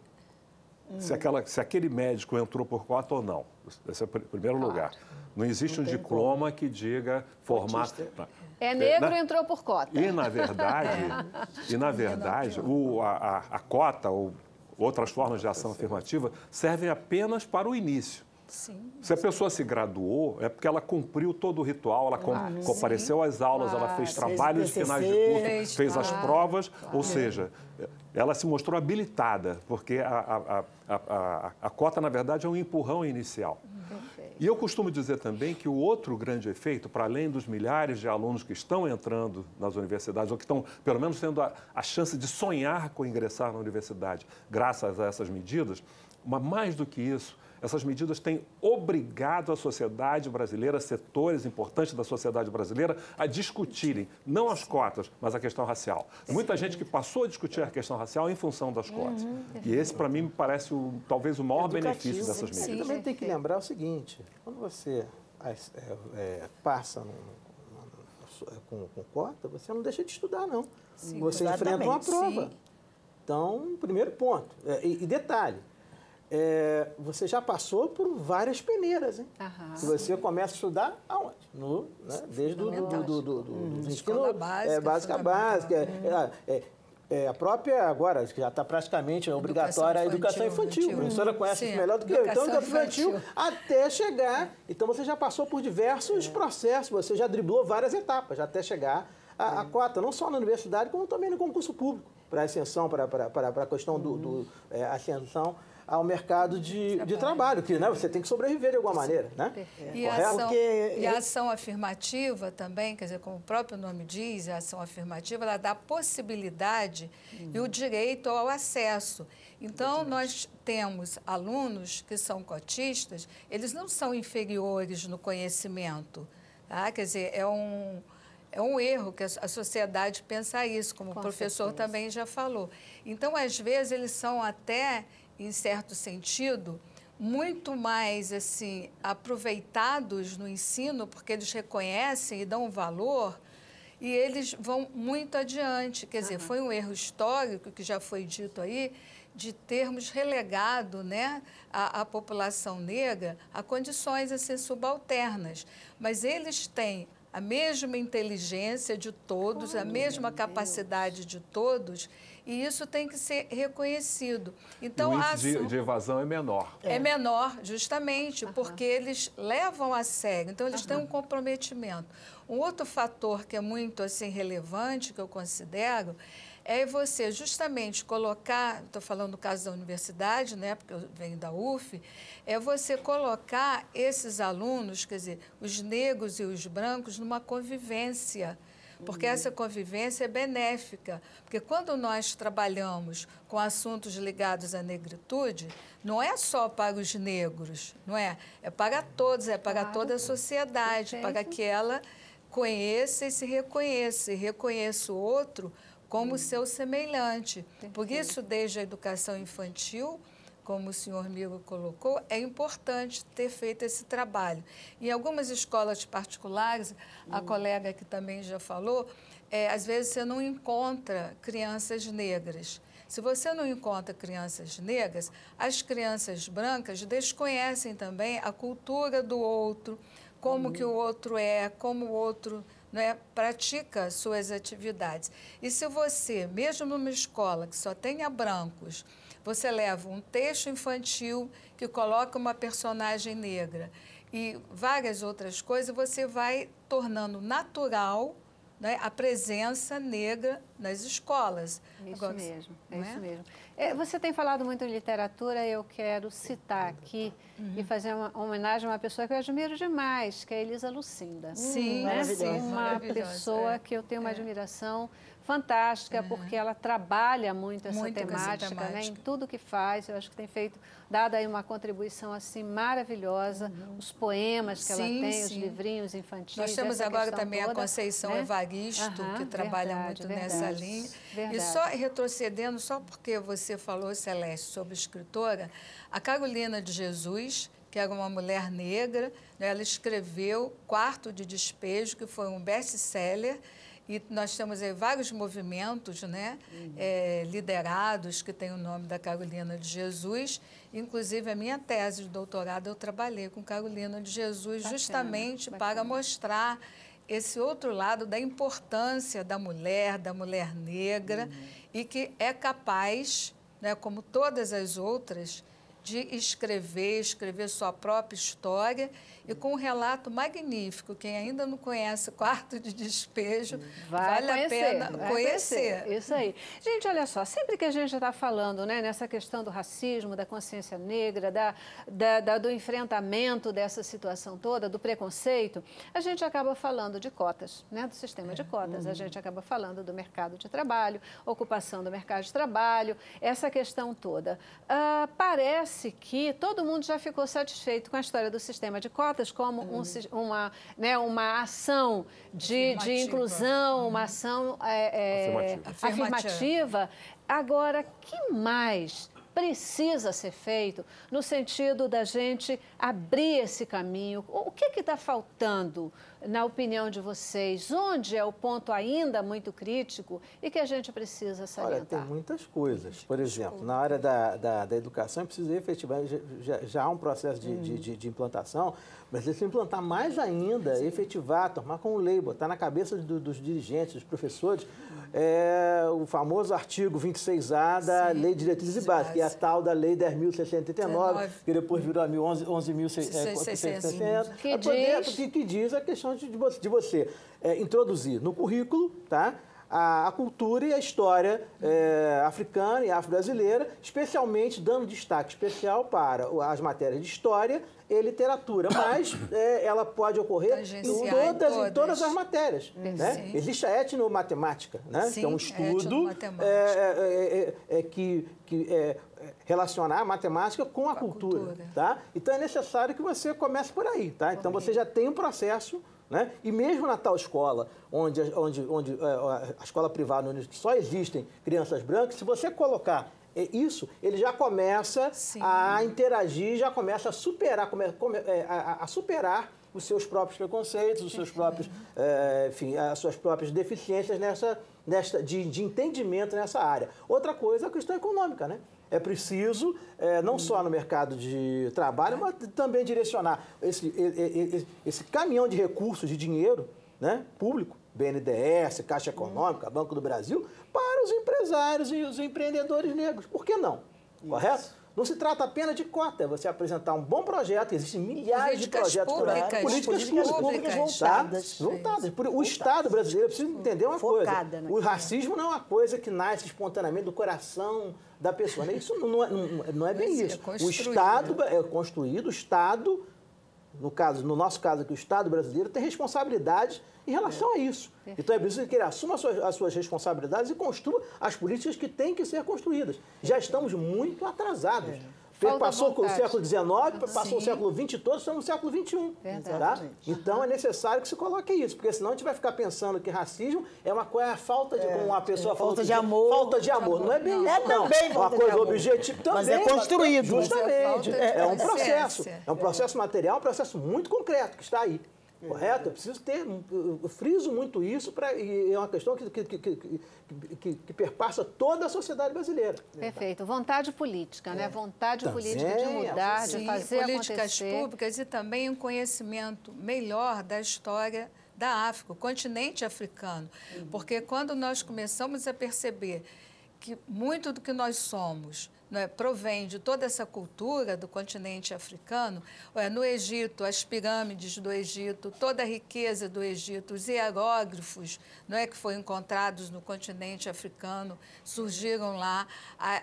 hum. se, aquela, se aquele médico entrou por cota ou não? Esse é o primeiro claro. lugar. Não existe não um diploma como. que diga formato. É negro, na, entrou por cota. E na verdade, é. e na verdade, o, a, a, cota ou outras formas de ação afirmativa servem apenas para o início. Sim. Se a pessoa se graduou, é porque ela cumpriu todo o ritual, ela claro, compareceu sim. às aulas, claro. ela fez trabalhos fez finais de curso, fez, fez as provas, ou seja, ela se mostrou habilitada, porque a, a, a, a, cota, na verdade, é um empurrão inicial. E eu costumo dizer também que o outro grande efeito, para além dos milhares de alunos que estão entrando nas universidades, ou que estão, pelo menos, tendo a, a chance de sonhar com ingressar na universidade, graças a essas medidas, mas mais do que isso, essas medidas têm obrigado a sociedade brasileira, setores importantes da sociedade brasileira, a discutirem não as cotas, mas a questão racial. Muita gente que passou a discutir a questão racial em função das cotas. Uhum. E esse, para mim, me parece o, talvez o maior Educativo, benefício dessas medidas. Sim, também tem que lembrar o seguinte: quando você é, é, passa no, com, com, cota, você não deixa de estudar, não. Sim, você enfrenta uma prova. Sim. Então, primeiro ponto. É, e, e detalhe, é, você já passou por várias peneiras, hein? Aham. Você começa a estudar aonde? No, né? Desde o do, do, do, do, do hum, ensino básica, é, básica, básica é, é, é, a própria, agora, que já está praticamente obrigatória, a educação infantil. infantil. A professora conhece Sim, melhor do que eu. Então, educação infantil, infantil até chegar. Então, você já passou por diversos é. processos, você já driblou várias etapas, até chegar à, à cota, não só na universidade, como também no concurso público, para a ascensão, para, para, para a questão do, do é, ascensão ao mercado de trabalho, de trabalho que né, você tem que sobreviver de alguma maneira. Né? E, a ação, Porque... e a ação afirmativa também, quer dizer, como o próprio nome diz, a ação afirmativa, ela dá a possibilidade uhum. e o direito ao acesso. Então, nós temos alunos que são cotistas, eles não são inferiores no conhecimento. Tá? Quer dizer, é um, é um erro que a sociedade pensa isso, como Com o professor certeza. também já falou. Então, às vezes, eles são até em certo sentido, muito mais assim aproveitados no ensino, porque eles reconhecem e dão valor e eles vão muito adiante. Quer dizer, uhum. foi um erro histórico que já foi dito aí de termos relegado né, a, a população negra a condições assim, subalternas. Mas eles têm a mesma inteligência de todos, oh, a mesma capacidade Deus. de todos e isso tem que ser reconhecido. Então, o índice ação... de, de, evasão é menor. É, é menor, justamente, uhum. porque eles levam a sério. Então, eles uhum. têm um comprometimento. Um outro fator que é muito assim relevante, que eu considero, é você justamente colocar, estou falando do caso da universidade, né, porque eu venho da UF, é você colocar esses alunos, quer dizer, os negros e os brancos, numa convivência porque uhum. essa convivência é benéfica. Porque quando nós trabalhamos com assuntos ligados à negritude, não é só para os negros, não é? É para todos, é para claro. toda a sociedade, Perfeito. para que ela conheça e se reconheça, e reconheça o outro como uhum. seu semelhante. Perfeito. Por isso, desde a educação infantil, como o senhor Migo colocou, é importante ter feito esse trabalho. Em algumas escolas particulares, a hum. colega que também já falou, é, às vezes você não encontra crianças negras. Se você não encontra crianças negras, as crianças brancas desconhecem também a cultura do outro, como uhum. que o outro é, como o outro né, pratica suas atividades. E se você, mesmo numa escola que só tenha brancos, você leva um texto infantil que coloca uma personagem negra e várias outras coisas, você vai tornando natural né, a presença negra nas escolas. Isso Agora, mesmo, é, é, isso mesmo. É, você tem falado muito em literatura, eu quero citar aqui uhum. e fazer uma homenagem a uma pessoa que eu admiro demais, que é Elisa Lucinda. Sim, né? sim Uma pessoa é. que eu tenho uma é. admiração fantástica, uhum. porque ela trabalha muito essa muito temática, temática. Né, em tudo que faz. Eu acho que tem feito, dado aí uma contribuição assim maravilhosa, uhum. os poemas que sim, ela tem, sim. os livrinhos infantis. Nós temos agora também toda, a Conceição né? Evaristo, uhum, que trabalha verdade, muito verdade, nessa linha. Verdade. E só retrocedendo, só porque você falou, Celeste, sobre escritora, a Carolina de Jesus, que era uma mulher negra, né, ela escreveu Quarto de Despejo, que foi um best-seller, e nós temos aí vários movimentos né, uhum. é, liderados que têm o nome da Carolina de Jesus. Inclusive, a minha tese de doutorado, eu trabalhei com Carolina de Jesus bacana, justamente bacana. para mostrar esse outro lado da importância da mulher, da mulher negra, uhum. e que é capaz, né, como todas as outras, de escrever, escrever sua própria história e com um relato magnífico. Quem ainda não conhece Quarto de Despejo, vai vale conhecer, a pena conhecer. conhecer. Isso aí. Gente, olha só, sempre que a gente está falando né, nessa questão do racismo, da consciência negra, da, da, da, do enfrentamento dessa situação toda, do preconceito, a gente acaba falando de cotas, né, do sistema de cotas. A gente acaba falando do mercado de trabalho, ocupação do mercado de trabalho, essa questão toda. Uh, parece que todo mundo já ficou satisfeito com a história do sistema de cotas como um, uhum. uma, né, uma ação de, de inclusão, uma uhum. ação é, é, afirmativa. afirmativa. Agora, que mais precisa ser feito no sentido da gente abrir esse caminho? O que está faltando? na opinião de vocês, onde é o ponto ainda muito crítico e que a gente precisa salientar? Olha, tem muitas coisas. Por exemplo, na área da, da, da educação, precisa efetivar, já, já, há um processo de, hum. de, de, de, implantação, mas se implantar mais ainda, Sim. efetivar, tomar como lei, botar na cabeça do, dos dirigentes, dos professores, é, o famoso artigo 26A da Sim. Lei de Diretrizes e Bases, que é a tal da Lei 10.069, que depois virou a 11.600, é, que, diz... que, que diz a questão de, de você é, introduzir no currículo, tá? A, a, cultura e a história é, africana e afro-brasileira, especialmente dando destaque especial para as matérias de história e literatura, mas é, ela pode ocorrer em todas, em todas, as matérias. Né? Existe a etnomatemática, né? Sim, que é um estudo é, é, é, é que, que relacionar a matemática com a, a cultura, cultura, Tá? Então é necessário que você comece por aí. Tá? Então você já tem um processo né? E mesmo na tal escola, onde, onde, onde é, a escola privada, onde só existem crianças brancas, se você colocar é, isso, ele já começa Sim. a interagir, já começa a superar, come, é, a, a, superar os seus próprios preconceitos, os seus próprios, é, enfim, as suas próprias deficiências nessa, nesta, de, de entendimento nessa área. Outra coisa é a questão econômica, né? É preciso, é, não só no mercado de trabalho, mas também direcionar esse, esse, esse caminhão de recursos, de dinheiro né, público, BNDES, Caixa Econômica, Banco do Brasil, para os empresários e os empreendedores negros. Por que não? Isso. Não se trata apenas de cota, é você apresentar um bom projeto, existem milhares políticas de projetos públicas, por aí, políticas, políticas públicas, voltadas. Tá? voltadas. O Estado brasileiro precisa entender uma Focada coisa. O racismo não é uma coisa que nasce espontaneamente do coração da pessoa. Né? Isso não é, não, é bem isso. É o Estado é construído, o Estado, no, caso, no nosso caso aqui, o Estado brasileiro tem responsabilidades em relação é. a isso. Então é preciso que ele assuma as suas, as suas, responsabilidades e construa as políticas que têm que ser construídas. Já estamos muito atrasados. É. Falta passou vontade. o século XIX, passou Sim. o século XX todo, estamos no século XXI. Tá? Então é necessário que se coloque isso, porque senão a gente vai ficar pensando que racismo é uma coisa, é falta de, como uma pessoa é, falou, falta de amor. Falta de amor. Não é bem é isso, não. Também uma coisa objetiva também. Mas é construído. Justamente. É, é um processo. É um processo material, um processo muito concreto que está aí. Correto? Eu preciso ter, eu friso muito isso, pra, e é uma questão que, que, que, que, que perpassa toda a sociedade brasileira. Perfeito. Vontade política, né? Vontade também, política de mudar, sim, de fazer políticas acontecer. públicas e também um conhecimento melhor da história da África, o continente africano. Uhum. Porque quando nós começamos a perceber que muito do que nós somos né, provém de toda essa cultura do continente africano. No Egito, as pirâmides do Egito, toda a riqueza do Egito, os hieróglifos não é, que foram encontrados no continente africano, surgiram lá,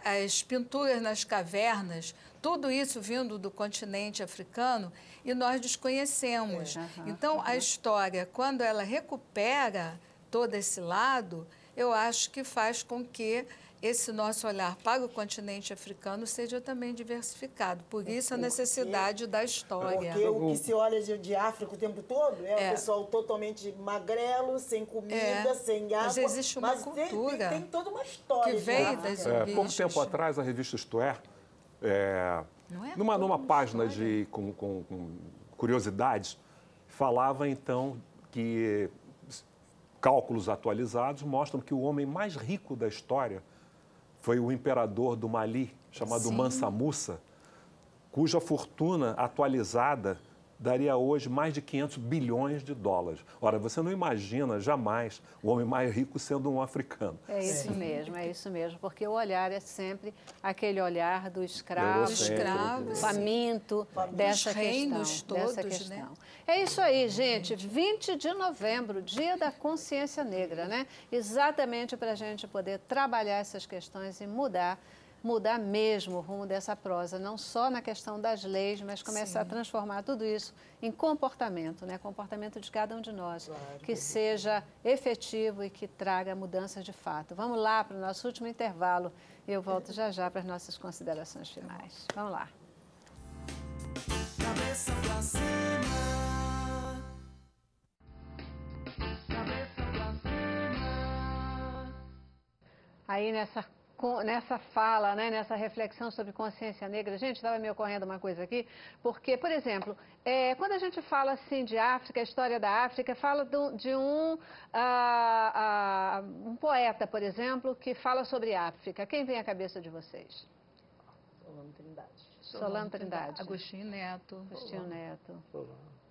as pinturas nas cavernas, tudo isso vindo do continente africano e nós desconhecemos. É, então, a história, quando ela recupera todo esse lado, eu acho que faz com que esse nosso olhar para o continente africano seja também diversificado. Por isso a necessidade da história. Porque o que se olha de, de África o tempo todo é, é, o pessoal totalmente magrelo, sem comida, é. sem água. Mas existe uma mas cultura. Tem, tem, tem, toda uma história. Que veio das é, Pouco tempo atrás, a revista Isto É, é, é numa, numa página de, com, com, com curiosidades, falava então que cálculos atualizados mostram que o homem mais rico da história foi o imperador do Mali, chamado Sim. Mansa Musa, cuja fortuna atualizada daria hoje mais de 500 bilhões de dólares. Ora, você não imagina jamais o homem mais rico sendo um africano. É isso Sim. mesmo, é isso mesmo, porque o olhar é sempre aquele olhar do escravo, escravo faminto, dessa questão, todos, dessa questão. Né? É isso aí, gente, 20 de novembro, dia da consciência negra, né? Exatamente para a gente poder trabalhar essas questões e mudar mudar mesmo o rumo dessa prosa, não só na questão das leis, mas começar Sim. a transformar tudo isso em comportamento, né? comportamento de cada um de nós, claro. que seja efetivo e que traga mudanças de fato. Vamos lá para o nosso último intervalo e eu volto já já para as nossas considerações finais. Vamos lá. Cabeça pra cima. Cabeça pra cima. Aí nessa nessa fala, né, nessa reflexão sobre consciência negra, gente, estava me ocorrendo uma coisa aqui, porque, por exemplo, é, quando a gente fala assim de África, a história da África, fala do, de um, uh, uh, um poeta, por exemplo, que fala sobre África. Quem vem à cabeça de vocês? Solano Trindade. Solano Trindade. Agostinho Neto. Agostinho Neto.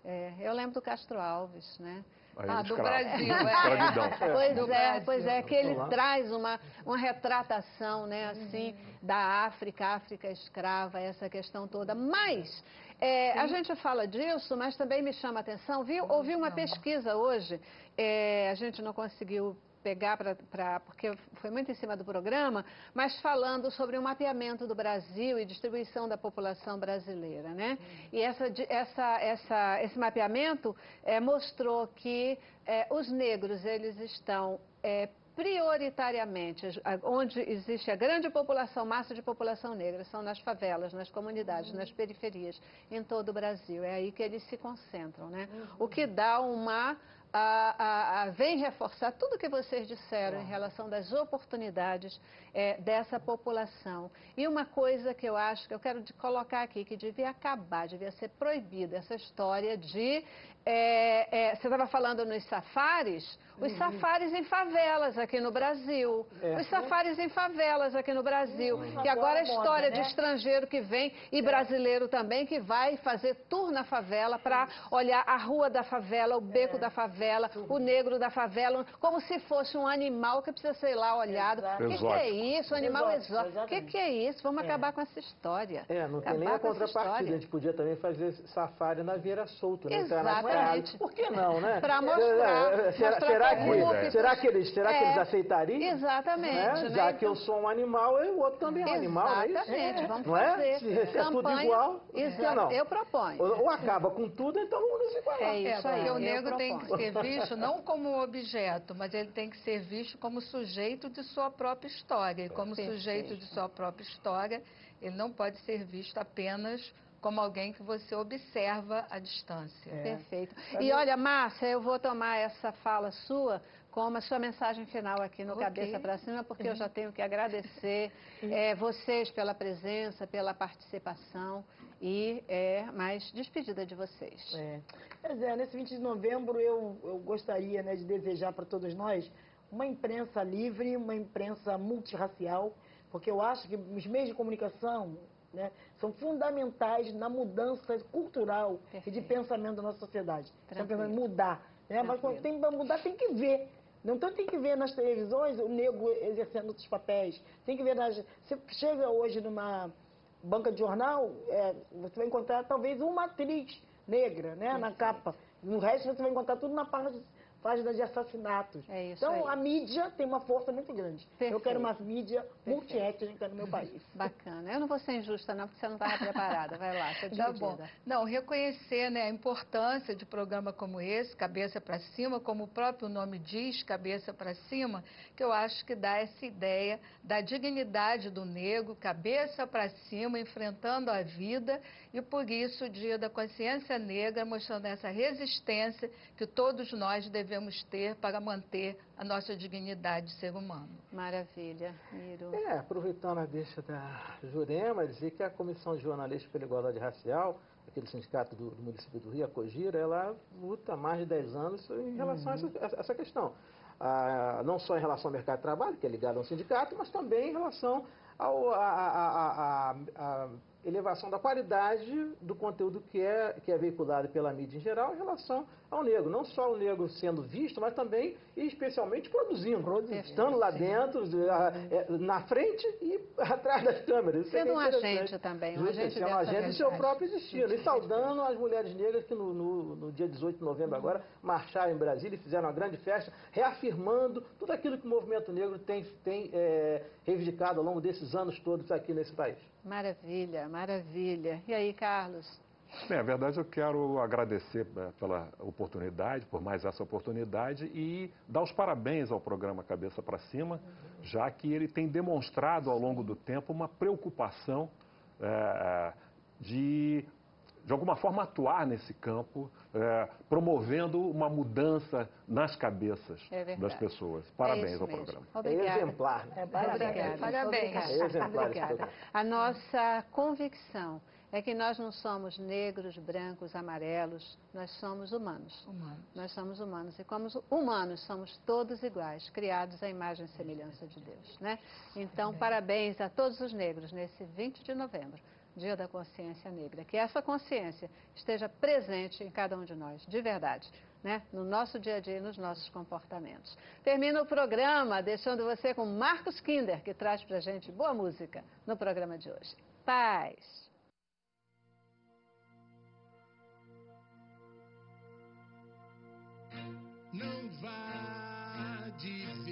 É, eu lembro do Castro Alves, né? Ah, do Brasil, é. Pois é, pois é, que ele traz uma, uma retratação, né, assim, uhum. da África, África escrava, essa questão toda. Mas é, a gente fala disso, mas também me chama a atenção, viu? Ouvi uma pesquisa hoje, é, a gente não conseguiu pegar para. porque foi muito em cima do programa, mas falando sobre o mapeamento do Brasil e distribuição da população brasileira. Né? E essa, essa, essa, esse mapeamento é, mostrou que é, os negros eles estão. É, prioritariamente, onde existe a grande população, massa de população negra, são nas favelas, nas comunidades, nas periferias, em todo o Brasil. É aí que eles se concentram, né? O que dá uma a, a, a, vem reforçar tudo que vocês disseram em relação das oportunidades é, dessa população. E uma coisa que eu acho que eu quero colocar aqui, que devia acabar, devia ser proibida, essa história de é, é, você estava falando nos safaris, os uhum. safaris em favelas aqui no Brasil. É. Os safaris em favelas aqui no Brasil. Uhum. Que agora a história moda, né? de estrangeiro que vem e é. brasileiro também que vai fazer tour na favela para olhar a rua da favela, o beco é. da favela, o negro da favela, como se fosse um animal que precisa ser lá olhado. O que, que, é isso? Um animal exótico. O que, que, é isso? Vamos é. acabar com essa história. É, não acabar tem nem a contrapartida. A gente podia também fazer safari na Vieira Solto, né? Exatamente. Por que não, né? Para mostrar. É, é, será, mostrar será, que, será, que, eles, será é, que eles aceitariam? Exatamente. Né? Né? Já que eu sou um animal, o outro também é um animal, não é isso? Exatamente, vamos não fazer. É? Se, se é tudo igual, isso não. eu proponho. Ou, ou, acaba com tudo, então vamos nos igualar. É isso aí. Porque o negro tem que ser visto não como objeto, mas ele tem que ser visto como sujeito de sua própria história. E como Perfeito. sujeito de sua própria história, ele não pode ser visto apenas como alguém que você observa à distância. É. Perfeito. E olha, Márcia, eu vou tomar essa fala sua como a sua mensagem final aqui no okay. Cabeça para Cima, porque uhum. eu já tenho que agradecer é, vocês pela presença, pela participação e é, mais despedida de vocês. É. Pois é, nesse 20 de novembro eu, eu gostaria né, de desejar para todos nós uma imprensa livre, uma imprensa multirracial, porque eu acho que os meios de comunicação né, são fundamentais na mudança cultural Perfeito. e de pensamento da nossa sociedade. Estamos pensando em mudar. Né? Mas quando tem para mudar, tem que ver. Não tanto tem que ver nas televisões o negro exercendo outros papéis. Tem que ver nas. Você chega hoje numa banca de jornal, é, você vai encontrar talvez uma atriz negra, né, na capa. No resto você vai encontrar tudo na parte página de assassinatos. É isso então, aí. a mídia tem uma força muito grande. Eu Perfeito. quero uma mídia multiétnica no meu país. Bacana. Eu não vou ser injusta, não, porque você não estava preparada. Vai lá, você Tá bom. Não, reconhecer né, a importância de programa como esse, Cabeça para Cima, como o próprio nome diz, Cabeça para Cima, que eu acho que dá essa ideia da dignidade do negro, cabeça para cima, enfrentando a vida, e por isso o Dia da Consciência Negra, mostrando essa resistência que todos nós devemos ter para manter a nossa dignidade de ser humano. Maravilha, Miro. É, aproveitando a deixa da Jurema, dizer que a Comissão de Jornalistas pela Igualdade Racial, aquele sindicato do, do município do Rio, a Cogira, ela luta há mais de 10 anos em relação a, essa, a essa questão. Ah, não só em relação ao mercado de trabalho, que é ligado ao sindicato, mas também em relação ao- a- a- a- a- a elevação da qualidade do conteúdo que é, que é veiculado pela mídia em geral em relação ao negro. Não só o negro sendo visto, mas também e especialmente produzindo. Estando lá dentro, ah, é, na frente e atrás das câmeras. É Sendo é um agente também, um agente sendo um dessa agente do seu próprio destino. E saudando as mulheres negras que no, no- no dia 18 de novembro agora marcharam em Brasília e fizeram uma grande festa, reafirmando tudo aquilo que o movimento negro tem, tem é, reivindicado ao longo desses anos todos aqui nesse país. Maravilha, maravilha. E aí, Carlos? Bem, a verdade eu quero agradecer eh, pela oportunidade, por mais essa oportunidade e dar os parabéns ao programa Cabeça para Cima, já que ele tem demonstrado ao longo do tempo uma preocupação eh, de, de alguma forma, atuar nesse campo, eh, promovendo uma mudança nas cabeças É das pessoas. É Parabéns isso ao mesmo. programa. É Obrigada. exemplar. Né? Obrigada. Parabéns. Obrigada. É exemplar Obrigada. A nossa convicção é que nós não somos negros, brancos, amarelos, nós somos humanos. Humano. Nós somos humanos e como humanos somos todos iguais, criados à imagem e semelhança de Deus, né? Então, parabéns a todos os negros nesse 20 de novembro, Dia da Consciência Negra. Que essa consciência esteja presente em cada um de nós, de verdade, né? No nosso dia a dia e nos nossos comportamentos. Termina o programa deixando você com Marcos Kinder, que traz pra gente boa música no programa de hoje. Paz! Não vá dizer